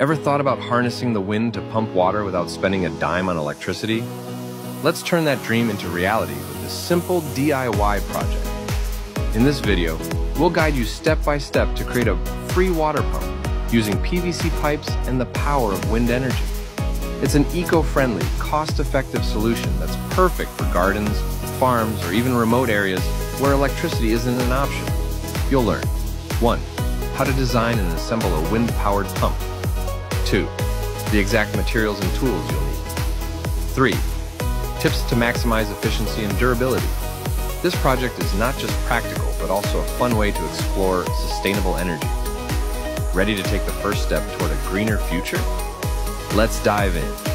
Ever thought about harnessing the wind to pump water without spending a dime on electricity? Let's turn that dream into reality with this simple DIY project. In this video, we'll guide you step by step to create a free water pump using PVC pipes and the power of wind energy. It's an eco-friendly, cost-effective solution that's perfect for gardens, farms, or even remote areas where electricity isn't an option. You'll learn 1. How to design and assemble a wind-powered pump. 2. The exact materials and tools you'll need. 3. Tips to maximize efficiency and durability. This project is not just practical, but also a fun way to explore sustainable energy. Ready to take the first step toward a greener future? Let's dive in.